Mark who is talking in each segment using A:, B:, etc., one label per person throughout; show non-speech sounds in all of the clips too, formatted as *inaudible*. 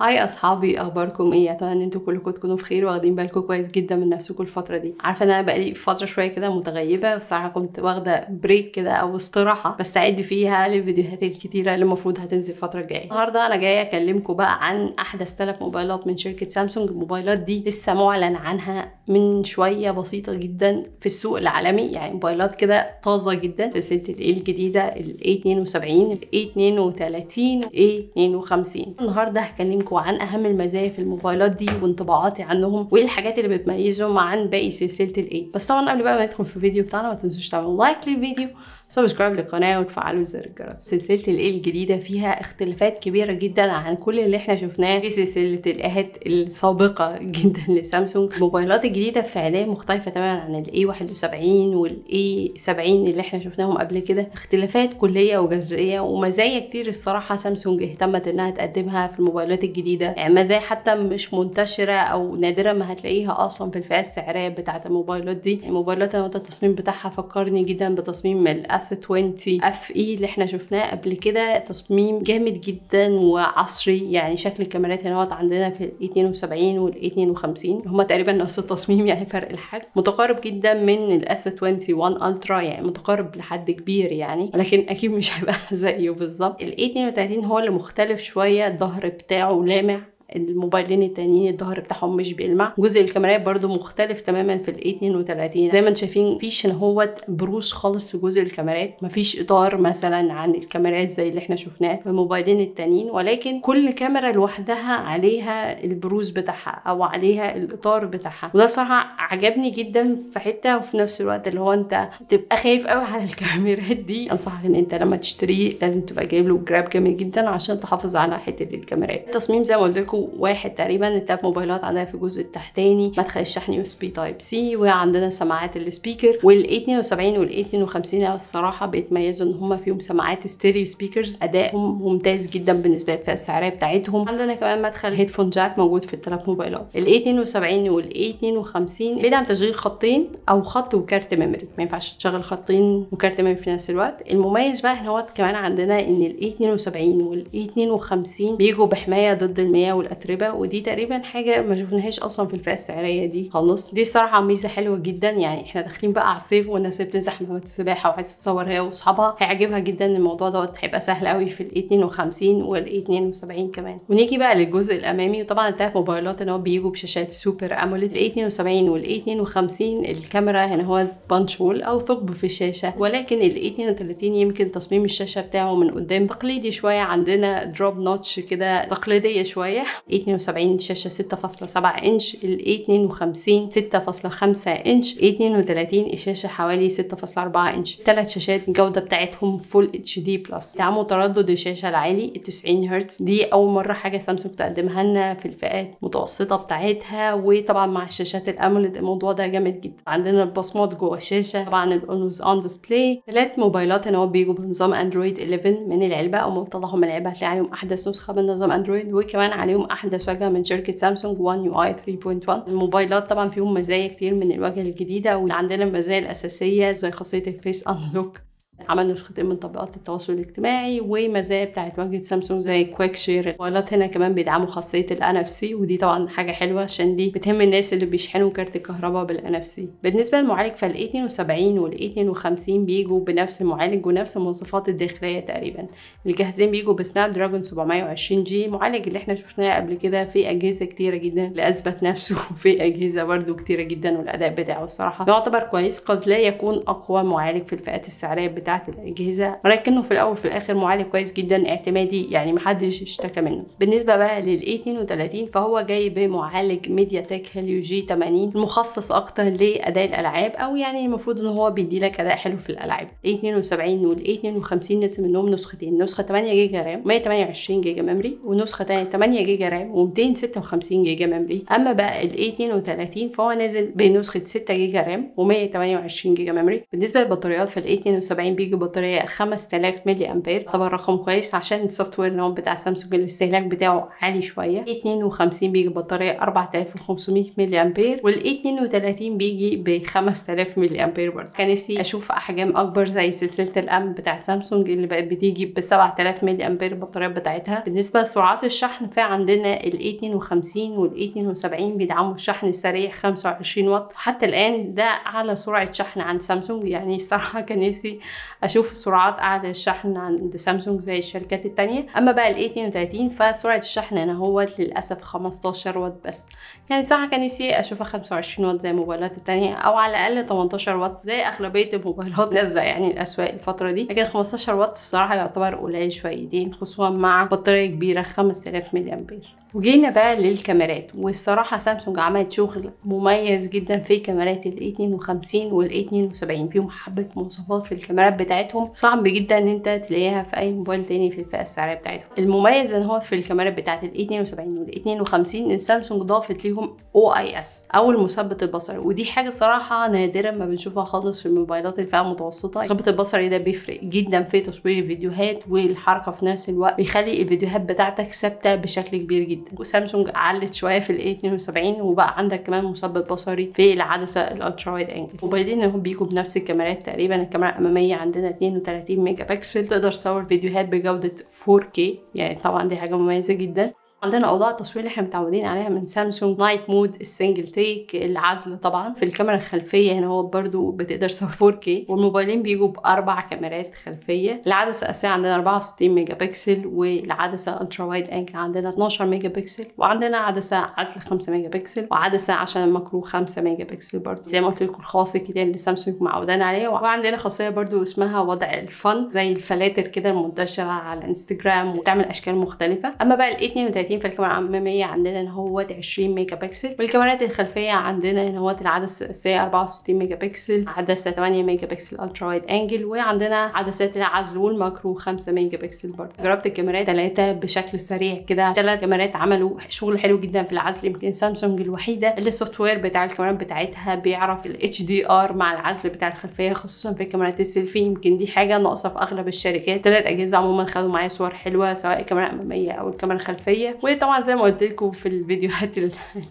A: Hi أصحابي أخباركم إيه؟ أتمنى إن أنتوا كلكم تكونوا بخير واخدين بالكم كويس جدا من نفسكم الفترة دي. عارفة إن أنا بقالي فترة شوية كده متغيبة بصراحة كنت واخدة break كده أو استراحة بستعد فيها للفيديوهات الكتيرة اللي المفروض هتنزل الفترة الجاية. النهارده أنا جاية أكلمكم بقى عن أحدث ثلاث موبايلات من شركة سامسونج. الموبايلات دي لسه معلن عنها من شوية بسيطة جدا في السوق العالمي. يعني موبايلات كده طازة جدا. سلسلة الاي الجديدة؟ الاي 72 الاي 32 الاي 52 النهارده هكلمكم عن أهم المزايا في الموبايلات دي وانطباعاتي عنهم وايه الحاجات اللي بتميزهم عن باقي سلسلة ال A بس طبعا قبل بقى ما ندخل في الفيديو بتاعنا ما تنسوش تعملوا like للفيديو subscribe للقناة وتفعلوا زر الجرس. سلسلة ال A الجديدة فيها اختلافات كبيرة جدا عن كل اللي إحنا شفناه في سلسلة ال A هات السابقة جدا *laughs* لسامسونج. الموبايلات الجديدة فعليا مختلفة تماما عن ال A 71 وال A 70 اللي إحنا شفناهم قبل كده. اختلافات كلية وجذرية ومزايا كتير الصراحة سامسونج اهتمت إنها تقدمها في الموبايلات الجديدة. يعني مزايا حتى مش منتشرة أو نادرا ما هتلاقيها أصلا في الفئه السعرية بتاعة الموبايلات دي. الموبايلات التصميم بتاعها فكرني جدا بتصميم S 20 FE اللي إحنا شفناه قبل كده تصميم جامد جدا وعصري. يعني شكل الكاميرات هنا عندنا في ال 72 وال 52 هما تقريبا نفس التصميم يعني فرق الحجم. متقارب جدا من ال S 21 Ultra يعني متقارب لحد كبير يعني ولكن أكيد مش هيبقى *laughs* زيه بالظبط. ال 32 هو اللي مختلف شوية الظهر بتاعه لامع. الموبايلين التانيين الظهر بتاعهم مش بيلمع. جزء الكاميرات برضو مختلف تماما في ال 32 زي ما أنتم شايفين مفيش هو بروز خالص في جزء الكاميرات. مفيش إطار مثلا عن الكاميرات زي اللي إحنا شفناه في الموبايلين التانيين. ولكن كل كاميرا لوحدها عليها البروز بتاعها أو عليها الإطار بتاعها. وده صراحة عجبني جدا في حتة وفي نفس الوقت اللي هو انت تبقى خايف قوي على الكاميرات دي. أنصحك إن انت لما تشتريه لازم تبقى جايب له جراب جامد جدا عشان تحافظ على حتة الكاميرات. التصميم زي ما قلت لكم واحد تقريبا التلات موبايلات عندنا في الجزء التحتاني مدخل الشحن USB Type-C وعندنا سماعات ال speaker. وال 72 وال 52 الصراحة بيتميزوا إن هم فيهم سماعات stereo speakers. ادائهم ممتاز جدا بالنسبة للفئه السعريه بتاعتهم. عندنا كمان مدخل headphone jack موجود في الثلاث موبايلات. ال 72 وال 52 بيدعم تشغيل خطين أو خط وكارت memory ما ينفعش تشغل خطين وكارت memory في نفس الوقت. المميز بقى هنا كمان عندنا إن ال 72 وال 52 بيجوا بحماية ضد المياه والأتربة ودي تقريبا حاجة ما شفناهاش أصلا في الفئة السعرية دي خالص. دي صراحة ميزة حلوة جدا يعني إحنا داخلين بقى على الصيف والناس بتنزل حمامات السباحة وعايزة تصور هي وأصحابها هيعجبها جدا الموضوع دوت هيبقى سهل قوي في ال 52 وال 72 كمان. ونيجي بقى للجزء الأمامي وطبعا التلات موبايلات إن هو بيجوا بشاشات Super AMOLED. ال 72 وال 52 الكاميرا هنا هو punch hole أو ثقب في الشاشة ولكن ال 32 يمكن تصميم الشاشة بتاعه من قدام تقليدي شوية عندنا drop notch كده تقليدية شوية. 72 شاشة 6.7 إنش ال 52 6.5 إنش 32 الشاشة حوالي 6.4 إنش. ثلاث شاشات الجودة بتاعتهم Full HD Plus دعموا تردد الشاشة العالي 90 هرتز. دي أول مرة حاجة سامسونج تقدمها لنا في الفئات المتوسطة بتاعتها وطبعا مع الشاشات ال AMOLED الموضوع ده جامد جدا. عندنا البصمات جوه الشاشة طبعا ال Always On Display ثلاث موبايلات هو بيجوا بنظام اندرويد 11 من العلبة أو من العلبة هتلاقي عليهم أحدث نسخة من نظام اندرويد وكمان عليهم أحدث واجهة من شركة سامسونج One UI 3.1 الموبايلات طبعا فيهم مزايا كتير من الواجهة الجديدة وعندنا المزايا الأساسية زي خاصية ال Face Unlock. عمل نسختين من تطبيقات التواصل الاجتماعي ومزايا بتاعت واجهه سامسونج زي Quick Share. الموبايلات هنا كمان بيدعموا خاصية ال NFC ودي طبعا حاجة حلوة عشان دي بتهم الناس اللي بيشحنوا كارت الكهرباء بال NFC بالنسبة للمعالج فال 72 وال 52 بيجوا بنفس المعالج ونفس المواصفات الداخلية تقريبا. الجهازين بيجوا ب Snapdragon 720 G. المعالج اللي إحنا شفناه قبل كده في أجهزة كتيرة جدا اللي اثبت نفسه *laughs* في أجهزة برده كتيرة جدا والأداء بتاعه الصراحة يعتبر كويس قد لا يكون أقوى معالج في الفئات السعرية بتاعة الأجهزة ولكنه في الأول في الآخر معالج كويس جدا اعتمادي يعني محدش اشتكى منه. بالنسبة بقى لل 32 فهو جاي بمعالج MediaTek Helio G 80 مخصص أكتر لأداء الألعاب أو يعني المفروض إن هو بيدي لك أداء حلو في الألعاب. ال 72 وال 52 نزل منهم نسختين نسخة 8 جيجا RAM 128 جيجا memory ونسخة ثانية 8 جيجا RAM و256 جيجا memory. أما بقى ال 32 فهو نازل بنسخة 6 جيجا RAM و128 جيجا memory. بالنسبة للبطاريات فال 72 بيجي بطارية 5000 ملي أمبير. طبعا رقم كويس عشان ال software عموما بتاع سامسونج الاستهلاك بتاعه عالي شوية. 52 بيجي بطارية 4500 ملي أمبير وال 32 بيجي ب 5000 ملي أمبير برضه. كان نفسي أشوف أحجام أكبر زي سلسلة ال M بتاع سامسونج اللي بقت بتيجي ب 7000 ملي أمبير البطارية بتاعتها. بالنسبة لسرعات الشحن فعندنا ال 52 وال 72 بيدعموا الشحن السريع 25 واط. حتى الآن ده أعلى سرعة شحن عند سامسونج. يعني الصراحة كان نفسي أشوف سرعات اعلى الشحن عند سامسونج زي الشركات التانية. أما بقى ال 32 فسرعة الشحن هنا هو للأسف 15 واط بس. يعني صراحة كان نفسي أشوفها 25 واط زي الموبايلات التانية أو على الأقل 18 واط زي أغلبية الموبايلات *laughs* نازلة يعني الأسواق الفترة دي. لكن 15 واط الصراحه يعتبر قليل شويتين خصوصا مع بطارية كبيرة 5000 ملي أمبير. وجينا بقى للكاميرات. والصراحة سامسونج عملت شغل مميز جدا في كاميرات ال 52 وال 72 فيهم حبة مواصفات في الكاميرات بتاعتهم. صعب جدا إن أنت تلاقيها في أي موبايل تاني في الفئة السعرية بتاعتهم. المميز إن هو في الكاميرات بتاعت ال 72 وال 52 إن سامسونج ضافت ليهم OIS أو المثبت البصري. ودي حاجة صراحة نادرا ما بنشوفها خالص في الموبايلات الفئة المتوسطة. المثبت البصري ده بيفرق جدا في تصوير الفيديوهات والحركة في نفس الوقت. بيخلي الفيديوهات بتاعتك ثابتة بشكل كبير جدا. جدا وسامسونج علت شوية في ال 72 وبقى عندك كمان مثبت بصري في العدسة ال ultra wide angle موبايلين هم بيجوا بنفس الكاميرات تقريبا الكاميرا الأمامية عندنا 32 ميجا بكسل. تقدر تصور فيديوهات بجودة 4K يعني طبعا دي حاجة مميزة جدا. عندنا أوضاع التصوير اللي إحنا متعودين عليها من سامسونج night mode ال single take العزل طبعا. في الكاميرا الخلفية هنا هو برضو بتقدر تصور 4K *laughs* والموبايلين بيجوا بأربع كاميرات خلفية. العدسة الأساسية عندنا 64 ميجا بكسل والعدسة ال ultra wide angle عندنا 12 ميجا بكسل وعندنا عدسة عزل 5 ميجا بكسل وعدسة عشان ال macro 5 ميجا بكسل برضو. زي ما قلت لكم الخواص الكتير اللي سامسونج معودانا عليه. وعندنا خاصية برضو اسمها وضع الفن زي الفلاتر كده المنتشرة على انستجرام وتعمل أشكال مختلفة. أما بقى ال 32 30 في الكاميرا الاماميه عندنا ان هو 20 ميجا بكسل والكاميرات الخلفية عندنا ان هو العدسه الاساسيه 64 ميجا بكسل عدسة 8 ميجا بكسل ultra wide angle وعندنا عدسات العزل وال macro 5 ميجا بكسل برضه. جربت الكاميرات ثلاثة بشكل سريع كده. ثلاث كاميرات عملوا شغل حلو جدا في العزل يمكن سامسونج الوحيدة اللي ال software بتاع الكاميرات بتاعتها بيعرف ال HDR مع العزل بتاع الخلفية خصوصا في كاميرات السيلفي. يمكن دي حاجة ناقصة في أغلب الشركات. ثلاث أجهزة عموما خدوا معايا صور حلوة سواء الكاميرا الاماميه أو الكاميرا الخلفية. وطبعا زي ما قلت لكم في الفيديوهات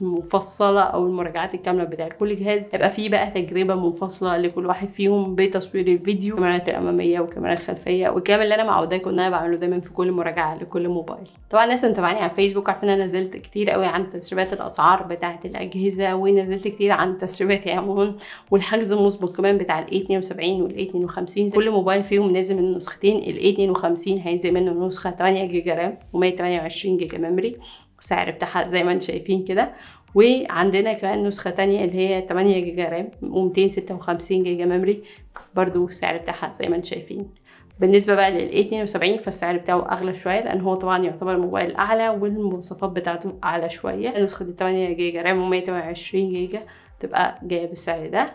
A: المفصلة أو المراجعات الكاملة بتاعت كل جهاز هيبقى فيه بقى تجربة منفصلة لكل واحد فيهم بتصوير الفيديو الكاميرات الاماميه والكاميرا الخلفيه والكلام اللي أنا معوداكم إن أنا بعمله دايما في كل مراجعة لكل موبايل. طبعا الناس اللي متابعاني على فيسبوك عارفين أنا نزلت كتير قوي عن تسريبات الأسعار بتاعت الأجهزة ونزلت كتير عن تسريبات عموما والحجز المسبق كمان بتاع ال 72 وال 52 كل موبايل فيهم نازل منه نسختين ال 52 هينزل منه نسخة 8 جيجا RAM و128 جيجا memory السعر بتاعها زي ما أنتم شايفين كده. وعندنا كمان نسخة تانية اللي هي 8 جيجا RAM و256 جيجا memory برضو السعر بتاعها زي ما أنتم شايفين. بالنسبة بقى لل 72 فالسعر بتاعه أغلى شوية لأن هو طبعا يعتبر موبايل أعلى والمواصفات بتاعته أعلى شوية. نسخة 8 جيجا RAM و 128 جيجا تبقى جاية بالسعر ده.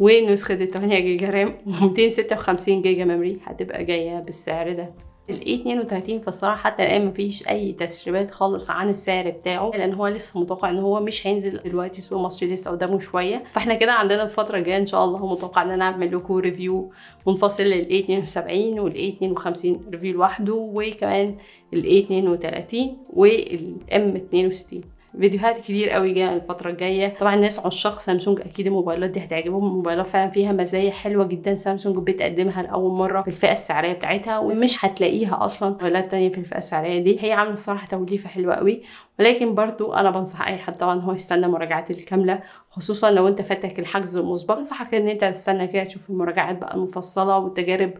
A: ونسخة 8 جيجا RAM و 256 جيجا memory هتبقى جاية بالسعر ده. ال 32 فالصراحه حتى الآن مفيش أي تسريبات خالص عن السعر بتاعه لأن هو لسه متوقع إن هو مش هينزل دلوقتي سوق مصري لسه قدامه شوية. فإحنا كده عندنا الفترة الجاية إن شاء الله متوقع إن أنا أعمل لكم review منفصل لل 72 وال 52 review لوحده وكمان ال 32 وال M 62 فيديوهات كتير قوي جاية الفترة الجاية. طبعا الناس عشاق سامسونج أكيد الموبايلات دي هتعجبهم. الموبايلات فعلا فيها مزايا حلوة جدا. سامسونج بتقدمها لأول مرة في الفئة السعرية بتاعتها ومش هتلاقيها أصلا موبايلات تانية في الفئة السعرية دي. هي عاملة الصراحه توليفة حلوة قوي. ولكن برضو أنا بنصح أي حد طبعا هو يستنى مراجعات الكاملة خصوصا لو أنت فاتك الحجز المسبق. انصحك إن أنت تستنى كده تشوف المراجعات بقى المفصلة والتجارب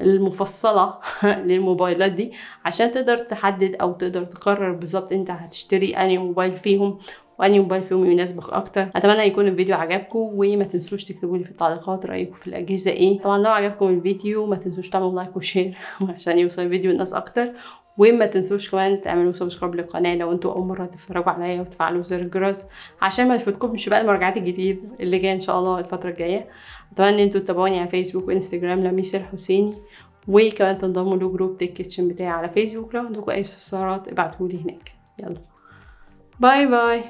A: المفصلة *laughs* للموبايلات دي عشان تقدر تحدد أو تقدر تقرر بالظبط أنت هتشتري أنهي موبايل فيهم وأنهي موبايل فيهم يناسبك أكتر. أتمنى يكون الفيديو عجبكم وما تنسوش تكتبوا لي في التعليقات رأيكم في الأجهزة إيه. طبعا لو عجبكم الفيديو ما تنسوش تعملوا like و share *laughs* عشان يوصل الفيديو للناس أكتر. وما تنسوش كمان تعملوا subscribe للقناة لو أنتوا أول مرة تتفرجوا عليا وتفعلوا زر الجرس عشان ما يفوتكمش بقى المراجعات الجديد اللي جاية إن شاء الله الفترة الجاية. أتمنى ان أنتوا تتابعوني على فيسبوك وإنستجرام لميس الحسيني وكمان تنضموا لجروب Tech Kitchen بتاعي على فيسبوك لو عندكم أي استفسارات ابعتولي هناك. يلا. bye bye